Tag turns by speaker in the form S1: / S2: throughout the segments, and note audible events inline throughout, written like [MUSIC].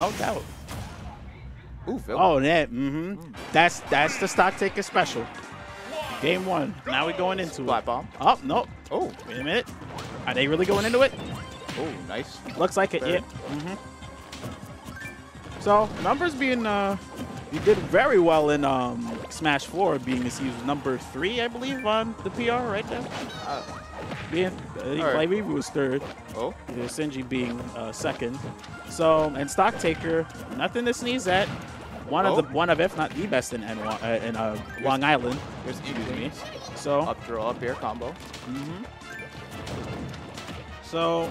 S1: No doubt.
S2: Ooh, Phil.
S1: Oh, that. Mm-hmm. That's that's the Stocktaker special. Game one. Now we're going into
S2: Flat
S1: it.
S2: bomb.
S1: Oh no.
S2: Oh,
S1: Wait a minute. Are they really going into it?
S2: oh, nice.
S1: Looks like it.
S2: Fair.
S1: Yeah. Mm-hmm. So numbers being uh, you did very well in um Smash Four, being as he was number three, I believe, on the PR right there.
S2: Uh,
S1: Being, I think
S2: right.
S1: Was third.
S2: oh,
S1: Yeah, Sinji being uh, second. So, and Stocktaker, nothing to sneeze at. One
S2: Oh.
S1: of the one of, if not the best in N- uh, in uh, Long Island.
S2: there's
S1: Excuse me. So,
S2: Up throw, up air combo.
S1: mhm. so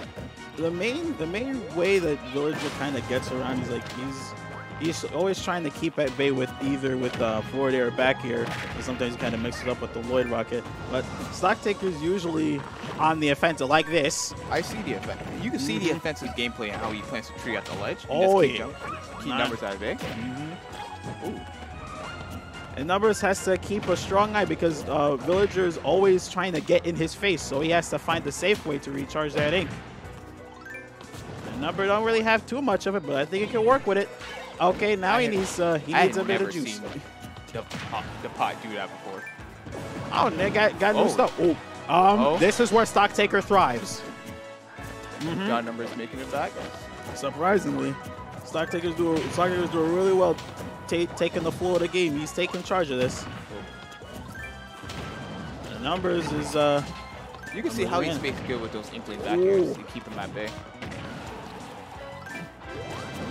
S1: the main the main way that Villager kind of gets around is like he's he's always trying to keep at bay with either with uh, forward air or back air. And sometimes he kind of mixes it up with the Lloid Rocket. But Stocktaker's usually on the offensive like this.
S2: I see the effect. You can see the offensive gameplay and how he plants the tree at the ledge.
S1: Oh, yeah.
S2: jump- Keep
S1: Nice.
S2: numbers out of it.
S1: Ooh. And Numbers has to keep a strong eye because uh, Villager is always trying to get in his face, so he has to find the safe way to recharge that ink. And Number don't really have too much of it, but I think it can work with it. Okay, now he needs uh, he
S2: I
S1: needs a bit of juice.
S2: the pot, the pot do that before.
S1: Oh, they got got new
S2: Oh.
S1: stuff. Oh, um,
S2: Oh.
S1: this is where Stocktaker thrives. Mm-hmm.
S2: John numbers making it back.
S1: Surprisingly, Stocktaker's doing Stocktaker's doing really well, taking the flow of the game. He's taking charge of this. The numbers is uh.
S2: You can see how he's faced good with those Inkling back airs to keep him at bay.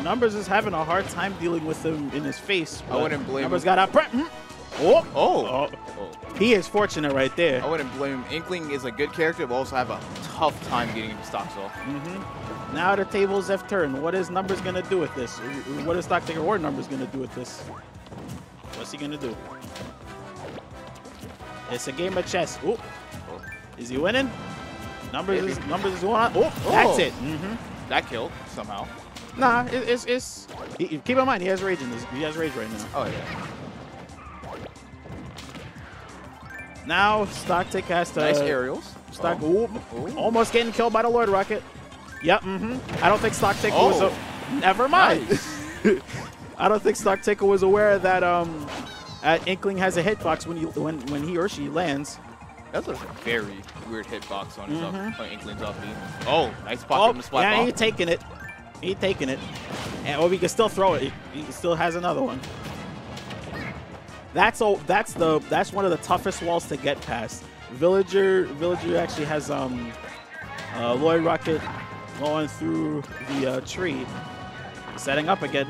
S1: Numbers is having a hard time dealing with him in his face.
S2: I wouldn't blame
S1: Numbers
S2: him.
S1: got out. Pre- mm. oh.
S2: Oh.
S1: oh,
S2: Oh.
S1: he is fortunate right there.
S2: I wouldn't blame him. Inkling is a good character, but also have a tough time getting him stocks off.
S1: hmm Now the tables have turned. What is Numbers gonna do with this? What is Stocktaker or Numbers gonna do with this? What's he gonna do? It's a game of chess. Oh,
S2: Oh.
S1: is he winning? Numbers
S2: Maybe.
S1: is Numbers is going on. Oh, that's
S2: Oh.
S1: it. hmm
S2: That killed somehow.
S1: Nah, it, it's it's. he- he- keep in mind he has rage in this. He has rage right now.
S2: Oh yeah.
S1: Now Stocktaker has to.
S2: nice aerials.
S1: Stock
S2: Oh.
S1: ooh,
S2: Ooh.
S1: almost getting killed by the Lloid Rocket. Yep, mm-hmm. I don't think Stocktaker was
S2: Oh.
S1: a never mind.
S2: Nice. [LAUGHS]
S1: I don't think Stocktaker was aware that um uh, Inkling has a hitbox when you when when he or she lands.
S2: That's a very weird hitbox on his up,
S1: Mhm.
S2: on Inkling's up B. Oh, nice pocket
S1: Oh,
S2: from the splat
S1: yeah,
S2: bomb.
S1: he's taking it. He taking it. And or we can still throw it. He, he still has another one. That's all. That's the. That's one of the toughest walls to get past. Villager. Villager actually has um, uh, Lloid Rocket going through the uh, tree, setting up again.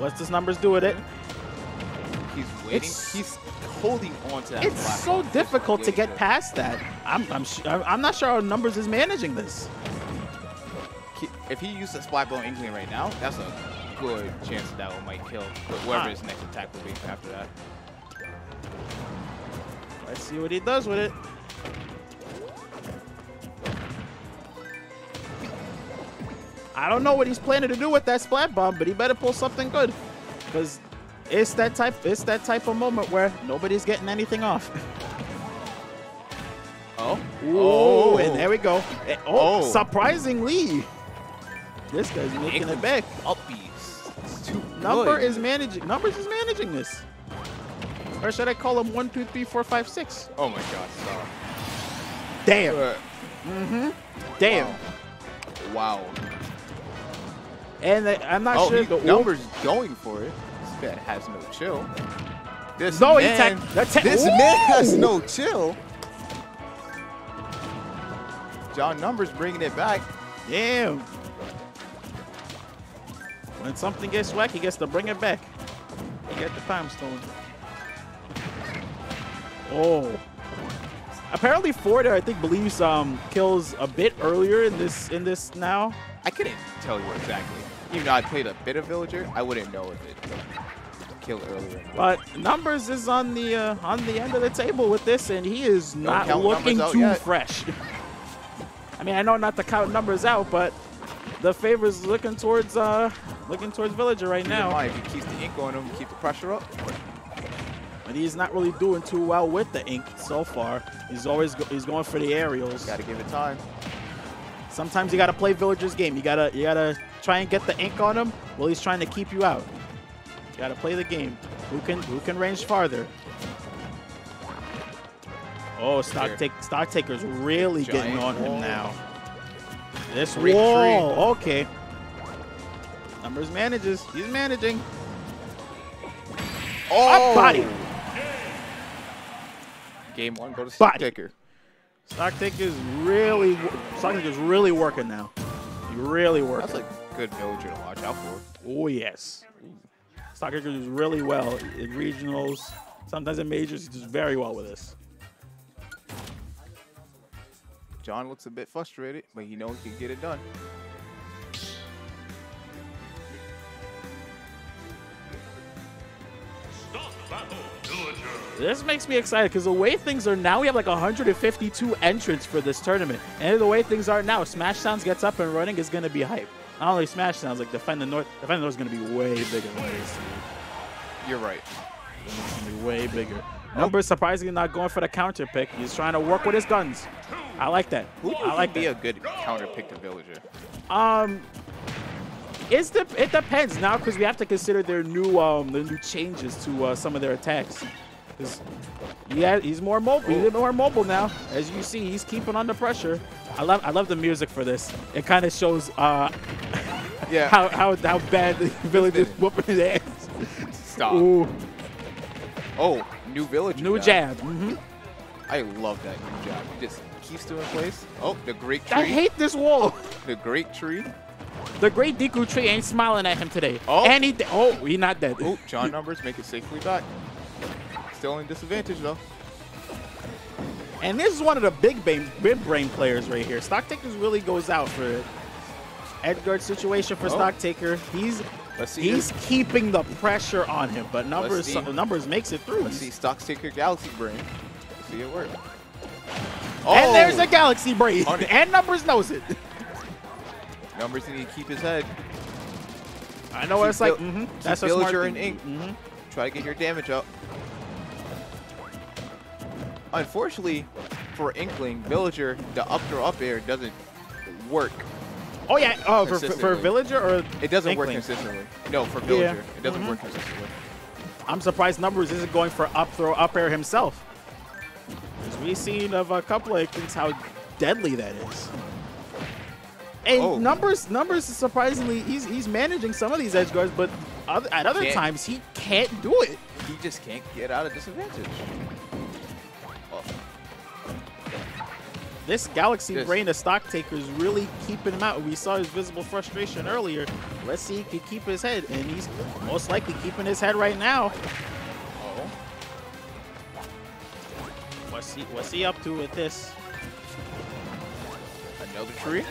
S1: What's this numbers do with it?
S2: He's waiting.
S1: It's-
S2: he's holding on to that.
S1: It's
S2: splat
S1: so difficult to get past that. I'm. I'm I'm not sure how numbers is managing this.
S2: If he used the splat bomb Inkling right now, that's a good chance that one might kill. But whoever
S1: Ah.
S2: his next attack will be after that.
S1: Let's see what he does with it. I don't know what he's planning to do with that splat bomb, but he better pull something good, because it's that type. It's that type of moment where nobody's getting anything off. [LAUGHS]
S2: Oh.
S1: Oh, and there we go. Eh, Oh,
S2: Oh.
S1: surprisingly, this guy's making it back.
S2: Too
S1: Number
S2: good.
S1: is managing. Numbers is managing this. Or should I call him one, two, three, four, five, six?
S2: Oh my god. Stop.
S1: Damn.
S2: Uh,
S1: Damn.
S2: Wow.
S1: And I- I'm not
S2: Oh,
S1: sure the
S2: numbers going for it. This man has no chill. This
S1: No,
S2: man,
S1: tech- the tech-
S2: this man has no chill. John Numbers bringing it back.
S1: Damn. When something gets whack, he gets to bring it back. He got the time stone. Oh. Apparently Ford, I think, believes um kills a bit earlier in this in this now.
S2: I couldn't tell you exactly. Even though I played a bit of Villager, I wouldn't know if it killed earlier.
S1: But numbers is on the uh, on the end of the table with this, and he is not looking too fresh. [LAUGHS] I mean, I know not to count numbers out, but the favor's looking towards uh looking towards Villager right
S2: Keep
S1: now.
S2: mind, if he keeps the ink on him, keep the pressure up.
S1: But he's not really doing too well with the ink so far. He's always go- he's going for the aerials.
S2: Got to give it time.
S1: Sometimes you gotta play Villager's game. You gotta you gotta try and get the ink on him, well, he's trying to keep you out. You gotta play the game. Who can who can range farther? Oh, stock take Stocktaker's really getting on him now. This
S2: Great
S1: wall, okay. Numbers manages. He's managing.
S2: Oh,
S1: body.
S2: Game one, go to.
S1: Stocktaker.
S2: Stock
S1: taker's really Stocktaker's really working now. He really working.
S2: That's a good villager to watch out for.
S1: Oh yes. Stocktaker does really well in regionals. Sometimes in majors, he does very well with this.
S2: John looks a bit frustrated, but he knows he can get it done.
S1: This makes me excited because the way things are now, we have like 152 entrants for this tournament. And the way things are now, Smash Sounds gets up and running is going to be hype. Not only Smash Sounds, like Defend the North. Defend the North is going to be way bigger than this.
S2: You're right.
S1: It's going to be way bigger. Number surprisingly not going for the counter pick. He's trying to work with his guns. I like that.
S2: Who
S1: I like
S2: be
S1: that.
S2: a good counter pick to villager?
S1: Um, it's the it depends now because we have to consider their new um the new changes to uh, some of their attacks. Yeah, he's more mobile. He's more mobile now. As you see, he's keeping under pressure. I love I love the music for this. It kind of shows uh [LAUGHS]
S2: Yeah.
S1: how how how bad the village is whooping his ass.
S2: Stop.
S1: Ooh,
S2: Oh, new Village.
S1: new jab. hmm
S2: I love that new jab. He just keeps to in place. Oh, the great tree.
S1: I hate this wall.
S2: the great tree.
S1: The great Deku tree ain't smiling at him today.
S2: Oh.
S1: and he oh he not dead.
S2: Oh, John numbers make it safely back. Still in disadvantage though.
S1: And this is one of the big brain, big brain players right here. Stocktakers really goes out for it. edge guard situation for
S2: Oh.
S1: Stocktaker. He's he's
S2: this.
S1: keeping the pressure on him, but numbers numbers makes it through.
S2: Let's see Stocktaker Galaxy Brain. Let's see it work. Oh.
S1: And there's
S2: Oh!
S1: a Galaxy Brain. [LAUGHS] And numbers knows it.
S2: Numbers need to keep his head.
S1: I know what it's like.
S2: vil-
S1: hmm That's a smart
S2: Villager
S1: thing.
S2: in ink.
S1: Mhm.
S2: Try to get your damage up. Unfortunately, for Inkling, Villager, the up throw up air doesn't work.
S1: Oh yeah. Oh, for, for, Villager or
S2: It doesn't work
S1: Inkling?
S2: consistently. No, for Villager, it doesn't
S1: Mhm.
S2: work consistently.
S1: I'm surprised numbers isn't going for up throw up air himself. Because we've seen of a couple of things how deadly that is. And
S2: Oh.
S1: numbers numbers is surprisingly he's he's managing some of these edge guards, but other, at other
S2: Can't.
S1: times he can't do it.
S2: He just can't get out of disadvantage.
S1: This Galaxy
S2: Yes.
S1: Brain of Stocktaker is really keeping him out. We saw his visible frustration earlier. Let's see if he can keep his head, and he's most likely keeping his head right now.
S2: oh.
S1: What's he what's he up to with this?
S2: Another tree?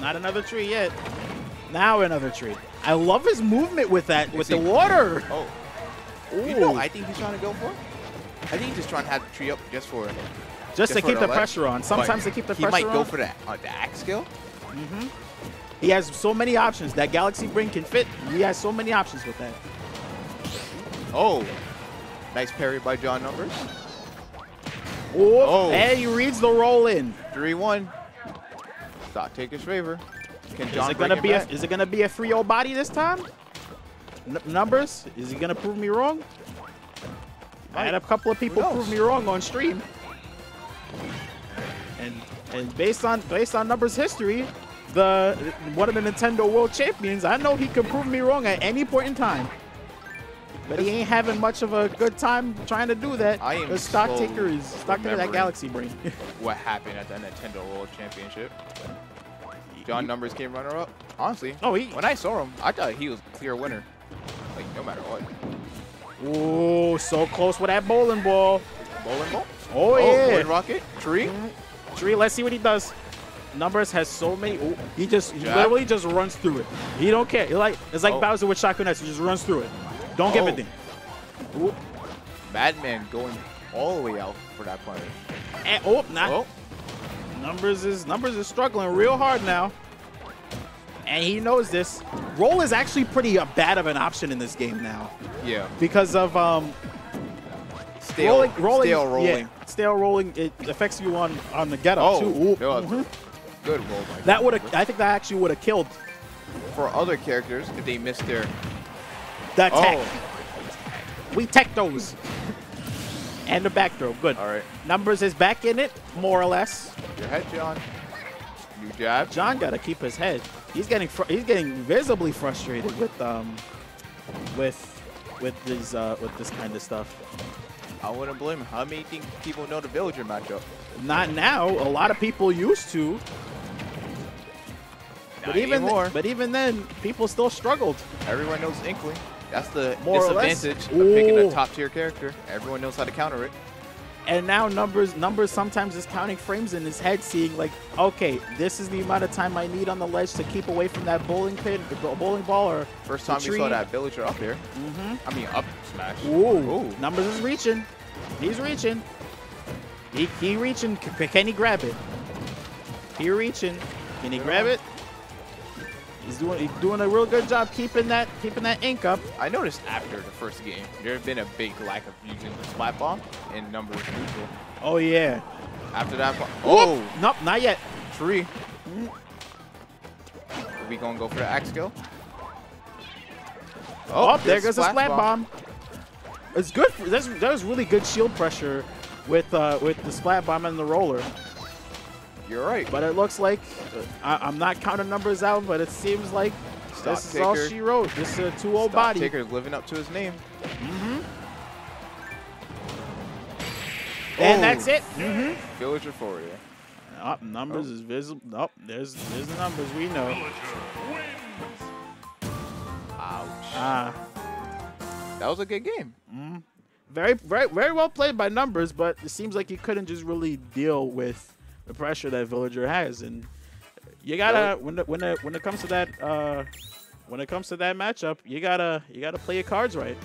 S1: Not another tree yet. Now another tree. I love his movement with that, with
S2: he-
S1: the water.
S2: Oh.
S1: Ooh.
S2: You know I think he's trying to go for? I think he's just trying to have the tree up just for
S1: just to keep the pressure on. Sometimes they keep the pressure on.
S2: he might go for that uh, the axe kill. Mhm.
S1: He has so many options. That Galaxy Brain can fit. He has so many options with that.
S2: Oh. Nice parry by John Numbers.
S1: Oh,
S2: Oh.
S1: and he reads the roll in.
S2: 3-1. Stocktaker's favor. Can John
S1: is it gonna be a, is it gonna be a free old body this time? N- numbers? Is he gonna prove me wrong? I had a couple of people prove me wrong on stream. And based on based on numbers history, the one of the Nintendo World Champions, I know he could prove me wrong at any point in time. But he ain't having much of a good time trying to do that.
S2: I am
S1: the Stocktaker is Stocktaker that. Galaxy Brain. [LAUGHS]
S2: what happened at the Nintendo World Championship. John Numbers came runner up. Honestly,
S1: Oh, he-
S2: when I saw him, I thought he was a clear winner. Like no matter what.
S1: Ooh, so close with that bowling ball.
S2: Bowling ball.
S1: Oh,
S2: Oh,
S1: yeah.
S2: Lloid Rocket. Tree. Mm-hmm.
S1: Tree, let's see what he does. Numbers has so many. ooh, he just he literally just runs through it. He don't care. He like it's like
S2: Oh.
S1: Bowser with Shotgun X. He just runs through it. Don't give
S2: Oh.
S1: a thing. Ooh,
S2: Madman going all the way out for that punish.
S1: and, oh, not
S2: Oh,
S1: numbers is numbers is struggling real hard now, and he knows this. Roll is actually pretty uh, bad of an option in this game now
S2: yeah.
S1: because of um
S2: Stale
S1: rolling, rolling,
S2: Stale
S1: yeah,
S2: rolling.
S1: stale rolling. It affects you on on the get up
S2: Oh,
S1: too. Ooh,
S2: that was
S1: mhm.
S2: good roll by
S1: That would have. I think that actually would have killed
S2: for other characters, if they miss their
S1: The tech.
S2: oh,
S1: We tech those. and the back throw. Good.
S2: all right,
S1: Numbers is back in it, more or less.
S2: your head, John. You jab.
S1: John got to keep his head. He's getting fr- he's getting visibly frustrated with um with with these uh with this kind of stuff.
S2: I wouldn't blame him. How many think people know the villager matchup?
S1: Not now. A lot of people used to, but even
S2: anymore.
S1: but even then, people still struggled.
S2: Everyone knows Inkling. That's the
S1: More
S2: disadvantage of picking a top tier character. Everyone knows how to counter it.
S1: And now numbers numbers sometimes is counting frames in his head, seeing like, okay, this is the amount of time I need on the ledge to keep away from that bowling pin, the bowling ball, or
S2: First time we saw that villager up there.
S1: hmm
S2: I mean, up smash.
S1: Ooh, numbers is reaching. He's reaching. He he reaching. Can he grab it? He reaching. Can he grab it? He's doing he's doing a real good job keeping that keeping that ink up.
S2: I noticed after the first game, there had been a big lack of using the splat bomb in numbers neutral.
S1: Oh yeah.
S2: After that, oh,
S1: Nope, not yet.
S2: tree. we gonna go for the axe kill?
S1: Oh, there goes the splat bomb. It's good. For, that's, that was really good shield pressure with uh, with the splat bomb and the roller.
S2: You're right.
S1: But it looks like uh, I, I'm not counting numbers out, but it seems like
S2: Stock
S1: this is all she wrote. This is a two old
S2: Stock
S1: body.
S2: Taker's living up to his name.
S1: Mm And
S2: Oh.
S1: that's it. Mm-hmm.
S2: Villager forward. Yeah.
S1: Oh, numbers is visible. Oh, there's there's the numbers we know.
S2: Ouch.
S1: Ah,
S2: that was a good game. Mm.
S1: very very very well played by numbers, but it seems like he couldn't just really deal with the pressure that Villager has, and you gotta when it, when it, when it comes to that uh when it comes to that matchup, you gotta you gotta play your cards right.